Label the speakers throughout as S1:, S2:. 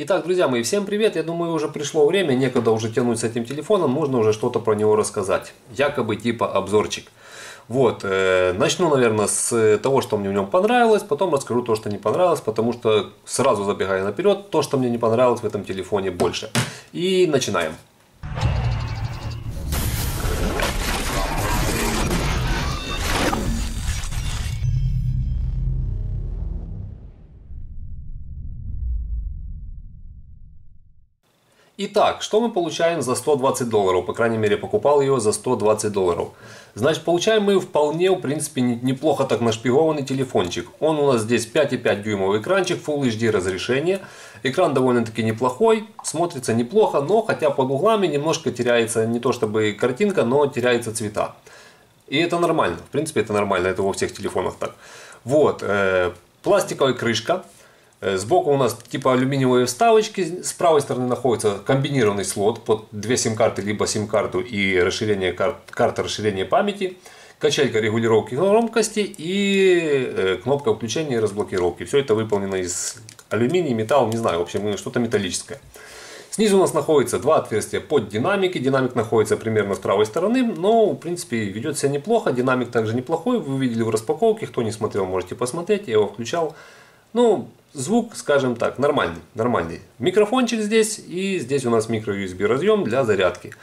S1: Итак, друзья мои, всем привет! Я думаю, уже пришло время, некогда уже тянуть с этим телефоном, нужно уже что-то про него рассказать. Якобы типа обзорчик. Вот, э, начну, наверное, с того, что мне в нем понравилось, потом расскажу то, что не понравилось, потому что сразу забегая наперед, то, что мне не понравилось в этом телефоне больше. И начинаем. Итак, что мы получаем за 120 долларов? По крайней мере, покупал ее за 120 долларов. Значит, получаем мы вполне, в принципе, неплохо так нашпигованный телефончик. Он у нас здесь 5,5 дюймовый экранчик, Full HD разрешение. Экран довольно-таки неплохой, смотрится неплохо, но хотя под углами немножко теряется не то чтобы картинка, но теряется цвета. И это нормально, в принципе, это нормально, это во всех телефонах так. Вот, э, пластиковая крышка, сбоку у нас типа алюминиевые вставочки, с правой стороны находится комбинированный слот под две сим-карты, либо сим-карту и расширение карт, карта расширения памяти, качелька регулировки громкости и э, кнопка включения и разблокировки. Все это выполнено из алюминия, металл, не знаю, в общем что-то металлическое. Снизу у нас находится два отверстия под динамики. Динамик находится примерно с правой стороны, но в принципе ведет себя неплохо. Динамик также неплохой. Вы видели в распаковке, кто не смотрел, можете посмотреть. Я его включал. Ну, звук, скажем так, нормальный, нормальный. Микрофончик здесь и здесь у нас микро-USB разъем для зарядки.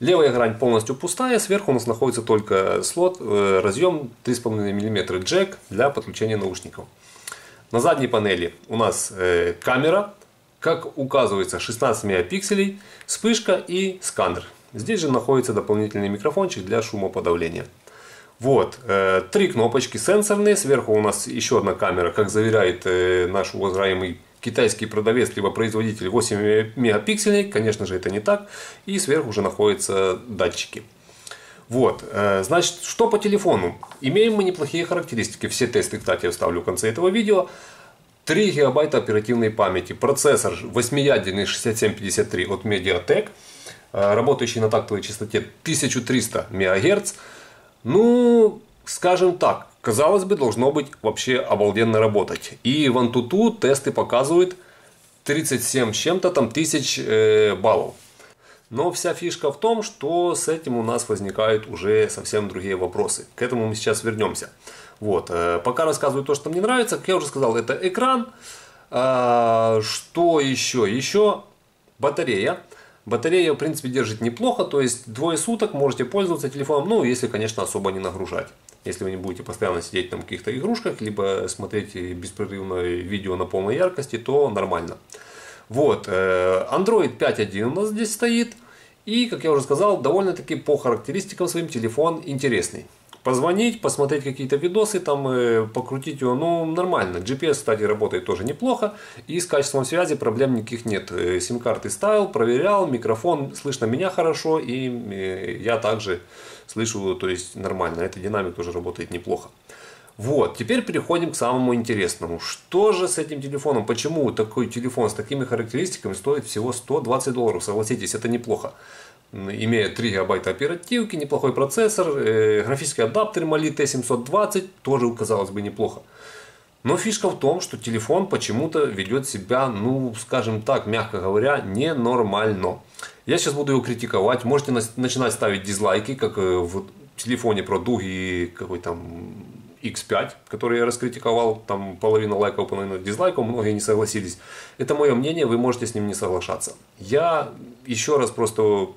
S1: Левая грань полностью пустая, сверху у нас находится только слот, э, разъем 3,5 мм джек для подключения наушников. На задней панели у нас э, камера, как указывается 16 мегапикселей, вспышка и сканер. Здесь же находится дополнительный микрофончик для шумоподавления. Вот, э, три кнопочки сенсорные, сверху у нас еще одна камера, как заверяет э, наш уважаемый китайский продавец либо производитель 8 мегапикселей, конечно же это не так, и сверху уже находятся датчики. Вот, э, значит, что по телефону? Имеем мы неплохие характеристики, все тесты, кстати, я вставлю в конце этого видео. 3 гигабайта оперативной памяти, процессор 8-ядерный 6753 от Mediatek, работающий на тактовой частоте 1300 МГц, ну, скажем так, казалось бы, должно быть вообще обалденно работать. И в Antutu тесты показывают 37 с чем-то там тысяч э, баллов. Но вся фишка в том, что с этим у нас возникают уже совсем другие вопросы. К этому мы сейчас вернемся. Вот. Э, пока рассказываю то, что мне нравится. Как я уже сказал, это экран. А, что еще? Еще батарея. Батарея, в принципе, держит неплохо, то есть двое суток можете пользоваться телефоном, ну, если, конечно, особо не нагружать. Если вы не будете постоянно сидеть на каких-то игрушках, либо смотреть беспрерывно видео на полной яркости, то нормально. Вот, э, Android 5.1 у нас здесь стоит. И, как я уже сказал, довольно-таки по характеристикам своим телефон интересный позвонить, посмотреть какие-то видосы, там, э, покрутить его, ну, нормально. GPS, кстати, работает тоже неплохо. И с качеством связи проблем никаких нет. Э, сим-карты ставил, проверял, микрофон, слышно меня хорошо, и э, я также слышу, то есть нормально. Этот динамик тоже работает неплохо. Вот, теперь переходим к самому интересному. Что же с этим телефоном? Почему такой телефон с такими характеристиками стоит всего 120 долларов? Согласитесь, это неплохо имея 3 гигабайта оперативки, неплохой процессор, э, графический адаптер Mali T720, тоже, казалось бы, неплохо. Но фишка в том, что телефон почему-то ведет себя, ну, скажем так, мягко говоря, ненормально. Я сейчас буду его критиковать. Можете начинать ставить дизлайки, как э, в телефоне про дуги какой там X5, который я раскритиковал, там половина лайков, половина дизлайков, многие не согласились. Это мое мнение, вы можете с ним не соглашаться. Я еще раз просто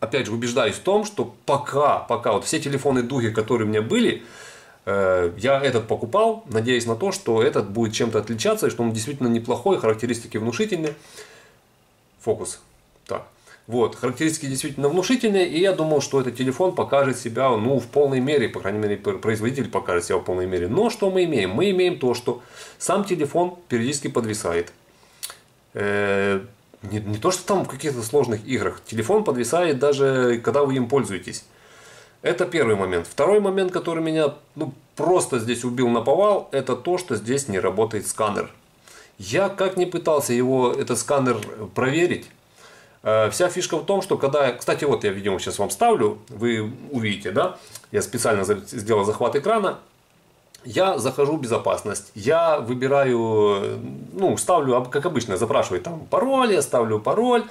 S1: опять же, убеждаюсь в том, что пока, пока вот все телефоны Дуги, которые у меня были, э, я этот покупал, надеясь на то, что этот будет чем-то отличаться, и что он действительно неплохой, характеристики внушительные. Фокус. Так. Вот, характеристики действительно внушительные, и я думал, что этот телефон покажет себя, ну, в полной мере, по крайней мере, производитель покажет себя в полной мере. Но что мы имеем? Мы имеем то, что сам телефон периодически подвисает. Э, не, не то, что там в каких-то сложных играх. Телефон подвисает даже, когда вы им пользуетесь. Это первый момент. Второй момент, который меня ну, просто здесь убил на повал, это то, что здесь не работает сканер. Я как не пытался его, этот сканер проверить, э, Вся фишка в том, что когда, кстати, вот я видео сейчас вам ставлю, вы увидите, да, я специально сделал захват экрана, Я захожу в безопасность, я выбираю, ну, ставлю, как обычно, запрашиваю там пароль, я ставлю пароль,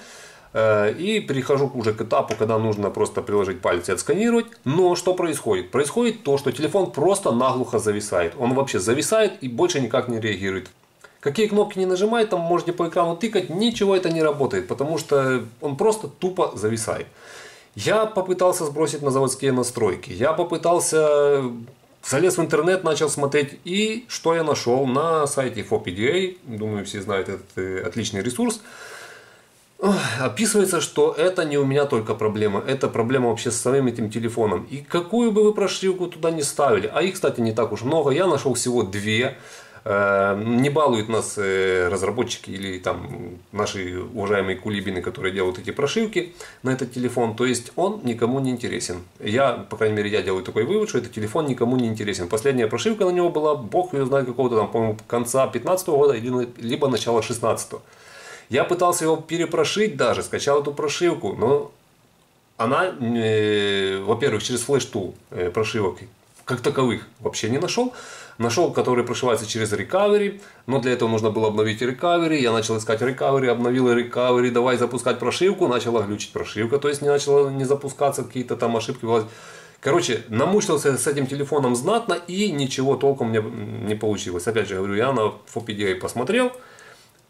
S1: э, и перехожу уже к этапу, когда нужно просто приложить палец и отсканировать. Но что происходит? Происходит то, что телефон просто наглухо зависает. Он вообще зависает и больше никак не реагирует. Какие кнопки не нажимает, там можете по экрану тыкать, ничего это не работает, потому что он просто тупо зависает. Я попытался сбросить на заводские настройки, я попытался Залез в интернет, начал смотреть, и что я нашел на сайте 4PDA, думаю, все знают этот э, отличный ресурс, описывается, что это не у меня только проблема, это проблема вообще с самим этим телефоном. И какую бы вы прошивку туда не ставили, а их, кстати, не так уж много, я нашел всего две, не балуют нас э, разработчики или там наши уважаемые кулибины, которые делают эти прошивки на этот телефон. То есть он никому не интересен. Я, по крайней мере, я делаю такой вывод, что этот телефон никому не интересен. Последняя прошивка на него была, бог ее знает, какого-то там, по-моему, конца 15 года, либо начала 16 -го. Я пытался его перепрошить даже, скачал эту прошивку, но она, э, во-первых, через флеш-тул э, прошивок как таковых вообще не нашел. Нашел, который прошивается через recovery, но для этого нужно было обновить recovery. Я начал искать recovery, обновил recovery, давай запускать прошивку, начала глючить прошивка, то есть не начала не запускаться, какие-то там ошибки вылазить. Короче, намучился с этим телефоном знатно и ничего толком мне не получилось. Опять же, говорю, я на FOPDA посмотрел,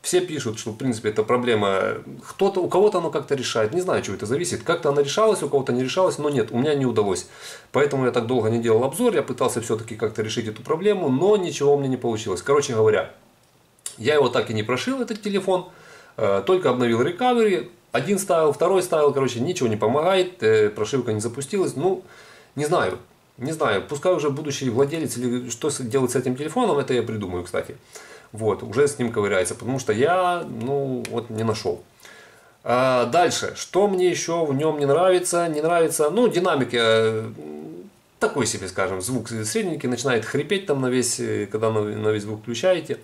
S1: все пишут, что в принципе это проблема, кто-то, у кого-то оно как-то решает, не знаю, что это зависит, как-то она решалась, у кого-то не решалась, но нет, у меня не удалось. Поэтому я так долго не делал обзор, я пытался все-таки как-то решить эту проблему, но ничего у меня не получилось. Короче говоря, я его так и не прошил, этот телефон, э, только обновил recovery, один ставил, второй ставил, короче, ничего не помогает, э, прошивка не запустилась, ну, не знаю, не знаю, пускай уже будущий владелец или что делать с этим телефоном, это я придумаю, кстати. Вот, уже с ним ковыряется, потому что я, ну, вот не нашел. А дальше, что мне еще в нем не нравится? Не нравится, ну, динамика э, такой себе, скажем, звук средненький, начинает хрипеть там на весь, э, когда на, на весь звук включаете.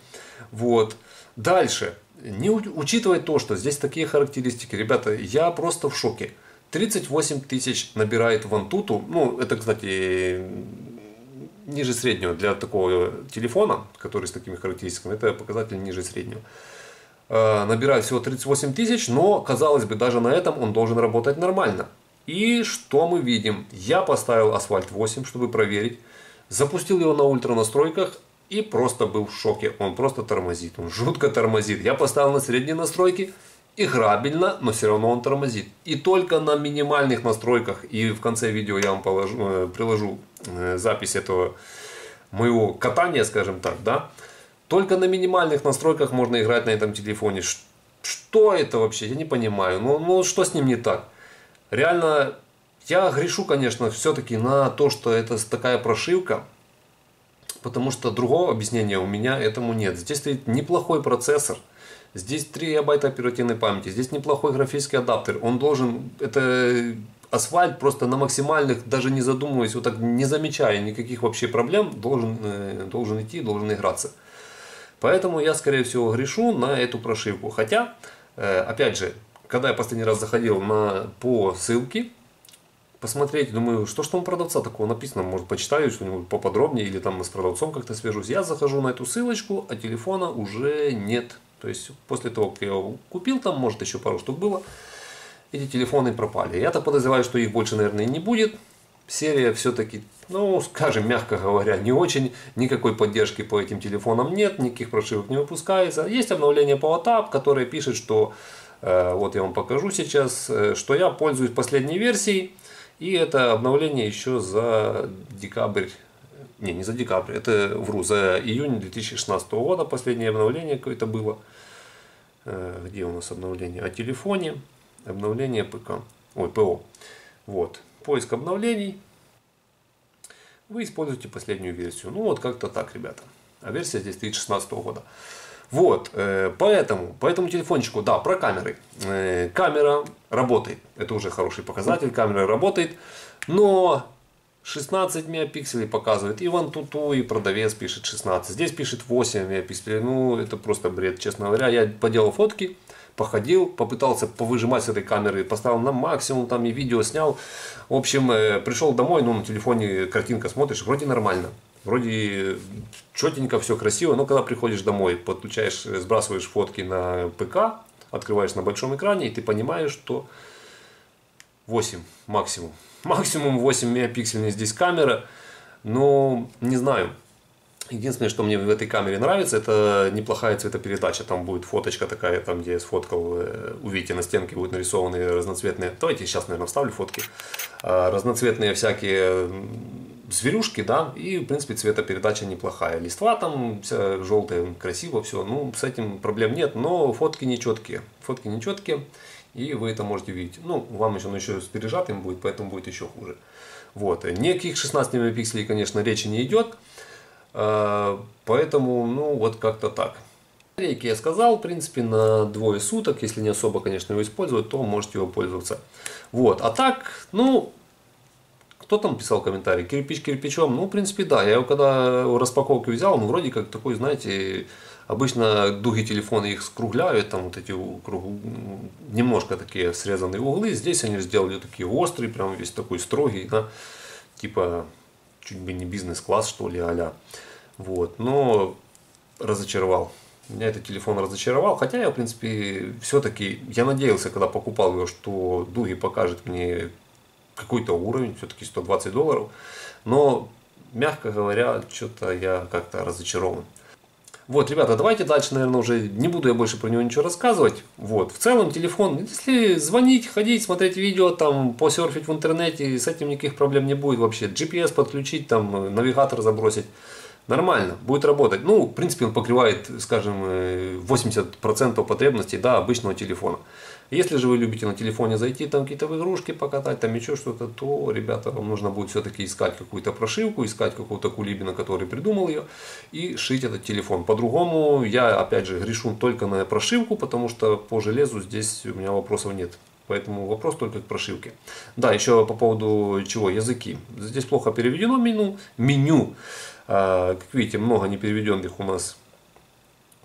S1: Вот. Дальше, не учитывая то, что здесь такие характеристики, ребята, я просто в шоке. 38 тысяч набирает Вантуту, ну, это, кстати, ниже среднего для такого телефона, который с такими характеристиками, это показатель ниже среднего. Э, набирает всего 38 тысяч, но, казалось бы, даже на этом он должен работать нормально. И что мы видим? Я поставил асфальт 8, чтобы проверить. Запустил его на ультра настройках и просто был в шоке. Он просто тормозит, он жутко тормозит. Я поставил на средние настройки, играбельно, но все равно он тормозит. И только на минимальных настройках, и в конце видео я вам положу, э, приложу э, запись этого моего катания, скажем так, да, только на минимальных настройках можно играть на этом телефоне. Что это вообще? Я не понимаю. Ну, ну что с ним не так? Реально, я грешу, конечно, все-таки на то, что это такая прошивка, потому что другого объяснения у меня этому нет. Здесь стоит неплохой процессор – Здесь 3 гигабайта оперативной памяти, здесь неплохой графический адаптер. Он должен, это асфальт просто на максимальных, даже не задумываясь, вот так не замечая никаких вообще проблем, должен, э, должен идти, должен играться. Поэтому я, скорее всего, грешу на эту прошивку. Хотя, э, опять же, когда я последний раз заходил на, по ссылке, посмотреть, думаю, что ж там у продавца такого написано, может почитаю что-нибудь поподробнее или там с продавцом как-то свяжусь. Я захожу на эту ссылочку, а телефона уже нет. То есть после того, как я его купил, там может еще пару штук было, эти телефоны пропали. Я так подозреваю, что их больше, наверное, не будет. Серия все-таки, ну, скажем, мягко говоря, не очень. Никакой поддержки по этим телефонам нет, никаких прошивок не выпускается. Есть обновление по WhatsApp, которое пишет, что, э, вот я вам покажу сейчас, э, что я пользуюсь последней версией. И это обновление еще за декабрь не, не за декабрь, это вру, за июнь 2016 года последнее обновление какое-то было. Э, где у нас обновление? О телефоне, обновление ПК, ой, ПО. Вот, поиск обновлений. Вы используете последнюю версию. Ну вот как-то так, ребята. А версия здесь 2016 года. Вот, э, поэтому, по этому телефончику, да, про камеры. Э, камера работает. Это уже хороший показатель, камера работает. Но 16 мегапикселей показывает. И вон туту, и продавец пишет 16. Здесь пишет 8 мегапикселей. Ну, это просто бред, честно говоря. Я поделал фотки, походил, попытался повыжимать с этой камеры, поставил на максимум, там и видео снял. В общем, э, пришел домой, ну, на телефоне картинка смотришь, вроде нормально. Вроде четенько, все красиво, но когда приходишь домой, подключаешь, сбрасываешь фотки на ПК, открываешь на большом экране, и ты понимаешь, что 8 максимум. Максимум 8 мегапиксельная здесь камера. Но не знаю. Единственное, что мне в этой камере нравится, это неплохая цветопередача. Там будет фоточка такая, там где я сфоткал, э, увидите, на стенке будут нарисованы разноцветные. Давайте сейчас, наверное, вставлю фотки. А, разноцветные всякие зверюшки, да, и, в принципе, цветопередача неплохая. Листва там вся желтая, красиво все. Ну, с этим проблем нет, но фотки нечеткие. Фотки нечеткие, и вы это можете видеть. Ну, вам еще, ну, еще с пережатым будет, поэтому будет еще хуже. Вот. Никаких 16 мегапикселей, конечно, речи не идет. А, поэтому, ну, вот как-то так. Батарейки я сказал, в принципе, на двое суток, если не особо, конечно, его использовать, то можете его пользоваться. Вот, а так, ну, кто там писал комментарий? Кирпич кирпичом? Ну, в принципе, да. Я его когда в распаковке взял, ну, вроде как такой, знаете, обычно дуги телефона их скругляют, там вот эти круг... немножко такие срезанные углы. Здесь они сделали такие острые, прям весь такой строгий, да, типа чуть бы не бизнес-класс, что ли, а Вот, но разочаровал. Меня этот телефон разочаровал, хотя я, в принципе, все-таки, я надеялся, когда покупал его, что Дуги покажет мне какой-то уровень, все-таки 120 долларов, но, мягко говоря, что-то я как-то разочарован. Вот, ребята, давайте дальше, наверное, уже не буду я больше про него ничего рассказывать. Вот, в целом телефон, если звонить, ходить, смотреть видео, там, посерфить в интернете, с этим никаких проблем не будет вообще. GPS подключить, там, навигатор забросить. Нормально, будет работать. Ну, в принципе, он покрывает, скажем, 80% потребностей да, обычного телефона. Если же вы любите на телефоне зайти, там какие-то игрушки покатать, там еще что-то, то, ребята, вам нужно будет все-таки искать какую-то прошивку, искать какого-то кулибина, который придумал ее, и шить этот телефон. По-другому, я, опять же, грешу только на прошивку, потому что по железу здесь у меня вопросов нет. Поэтому вопрос только к прошивке. Да, еще по поводу чего, языки. Здесь плохо переведено меню. меню. А, как видите, много непереведенных у нас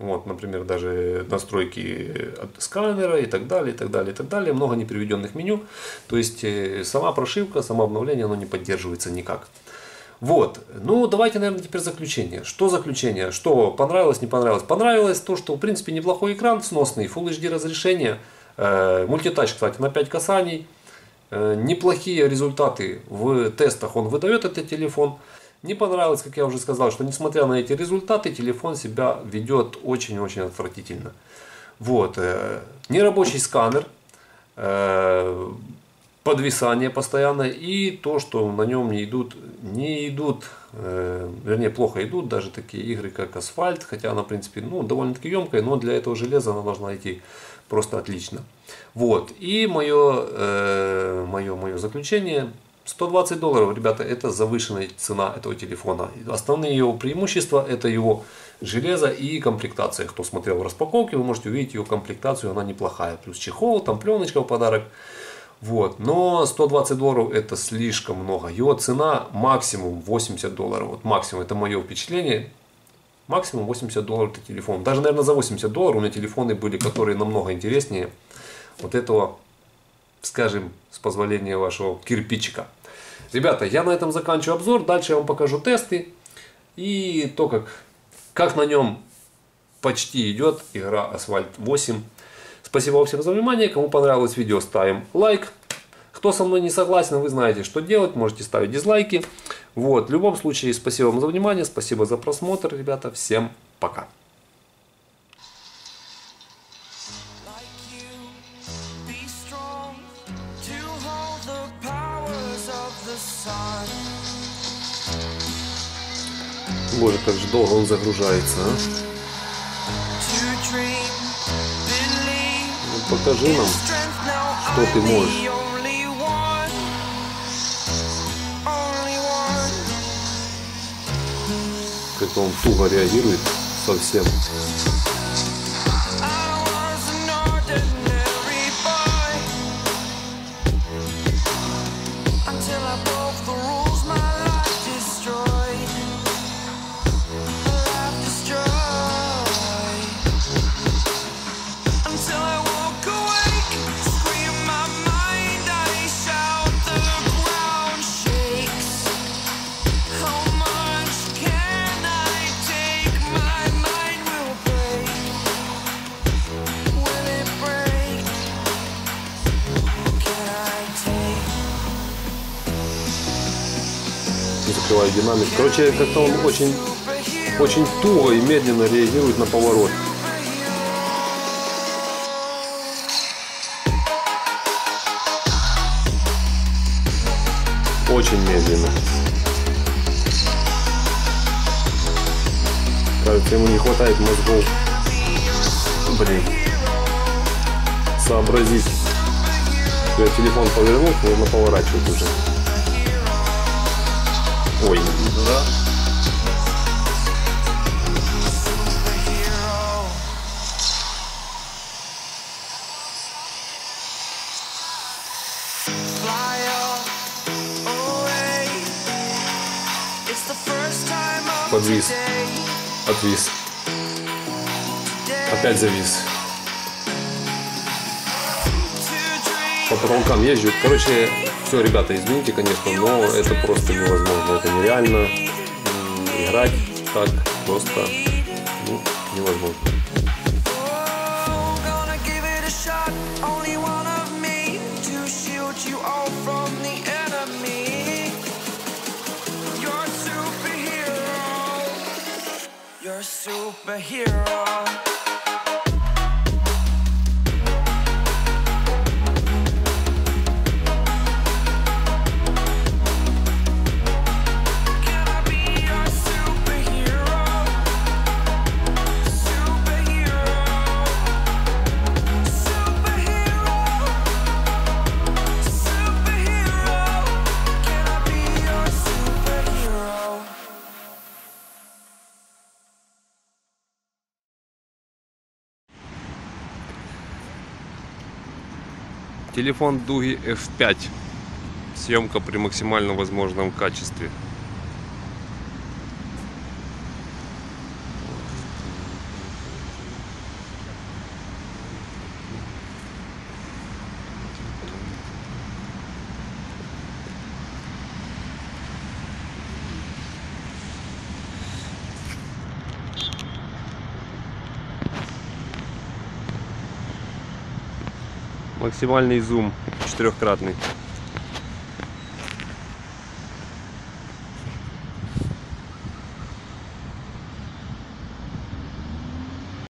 S1: вот, например, даже настройки сканера и так далее, и так далее, и так далее. Много неприведенных меню. То есть э, сама прошивка, само обновление, оно не поддерживается никак. Вот. Ну, давайте, наверное, теперь заключение. Что заключение? Что понравилось, не понравилось? Понравилось то, что, в принципе, неплохой экран, сносный, Full HD разрешение. Э, мультитач, кстати, на 5 касаний. Э, неплохие результаты в тестах он выдает, этот телефон. Не понравилось, как я уже сказал, что несмотря на эти результаты, телефон себя ведет очень-очень отвратительно. Вот. Э, нерабочий сканер, э, подвисание постоянно и то, что на нем не идут, не идут, э, вернее плохо идут даже такие игры, как асфальт, хотя она в принципе ну, довольно-таки емкая, но для этого железа она должна идти просто отлично. Вот. И мое, мое, мое заключение 120 долларов, ребята, это завышенная цена этого телефона. Основные его преимущества это его железо и комплектация. Кто смотрел в распаковке, вы можете увидеть ее комплектацию, она неплохая. Плюс чехол, там пленочка в подарок. Вот. Но 120 долларов это слишком много. Его цена максимум 80 долларов. Вот максимум, это мое впечатление. Максимум 80 долларов это телефон. Даже, наверное, за 80 долларов у меня телефоны были, которые намного интереснее вот этого скажем, с позволения вашего кирпичика. Ребята, я на этом заканчиваю обзор. Дальше я вам покажу тесты и то, как, как на нем почти идет игра Asphalt 8. Спасибо всем за внимание. Кому понравилось видео, ставим лайк. Кто со мной не согласен, вы знаете, что делать. Можете ставить дизлайки. Вот, в любом случае, спасибо вам за внимание. Спасибо за просмотр, ребята. Всем пока. Боже, как же долго он загружается, а? Ну, покажи нам, что ты можешь. Как он туго реагирует совсем. Открываю динамик. Короче, как-то он очень, очень туго и медленно реагирует на поворот. Очень медленно. Кажется, ему не хватает мозгов. Блин. Сообразить. Я телефон повернул, нужно поворачивать уже. Ой, да. Подвис. Отвис. Опять завис. По потолкам езжу. Короче, все, ребята, извините, конечно, но это просто невозможно. Это нереально. Играть так просто ну, невозможно.
S2: Oh, gonna give
S1: Телефон Дуги F5. Съемка при максимально возможном качестве. Максимальный зум четырехкратный.